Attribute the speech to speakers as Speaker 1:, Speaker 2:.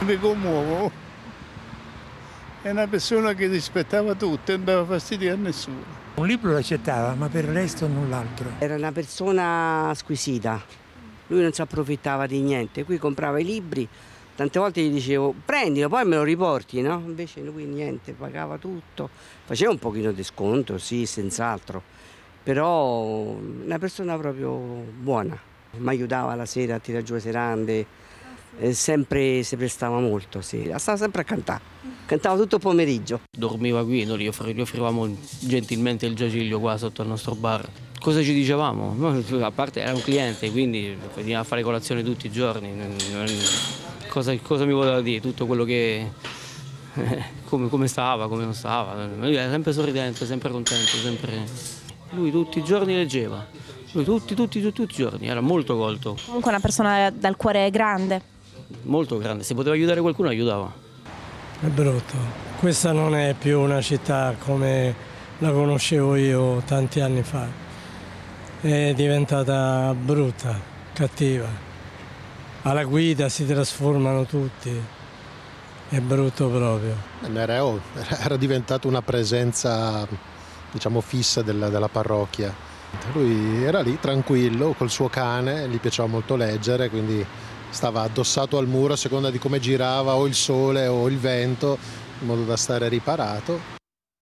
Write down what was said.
Speaker 1: Mi commuovo. È una persona che rispettava tutto e non dava fastidio a nessuno.
Speaker 2: Un libro lo accettava, ma per il resto null'altro.
Speaker 3: Era una persona squisita, lui non si approfittava di niente, qui comprava i libri, tante volte gli dicevo prendilo, poi me lo riporti, no? Invece lui niente, pagava tutto, faceva un pochino di sconto, sì, senz'altro, però una persona proprio buona, mi aiutava la sera a tirare giù le serande, eh, sempre si prestava molto, sì. stava sempre a cantare, cantava tutto il pomeriggio.
Speaker 4: Dormiva qui, noi gli, offri- gli offrivamo gentilmente il giaciglio qua sotto al nostro bar. Cosa ci dicevamo? No, A parte era un cliente, quindi veniva a fare colazione tutti i giorni. Cosa, cosa mi voleva dire? Tutto quello che... come, come stava, come non stava. Lui era sempre sorridente, sempre contento, sempre... Lui tutti i giorni leggeva. Lui tutti, tutti, tutti, tutti i giorni, era molto colto,
Speaker 5: Comunque una persona dal cuore grande.
Speaker 4: Molto grande. Se poteva aiutare qualcuno aiutava.
Speaker 6: È brutto. Questa non è più una città come la conoscevo io tanti anni fa. È diventata brutta, cattiva. Alla guida si trasformano tutti. È brutto proprio.
Speaker 7: Era, oh, era diventato una presenza diciamo fissa della, della parrocchia. Lui era lì tranquillo col suo cane, gli piaceva molto leggere, quindi stava addossato al muro a seconda di come girava o il sole o il vento, in modo da stare riparato.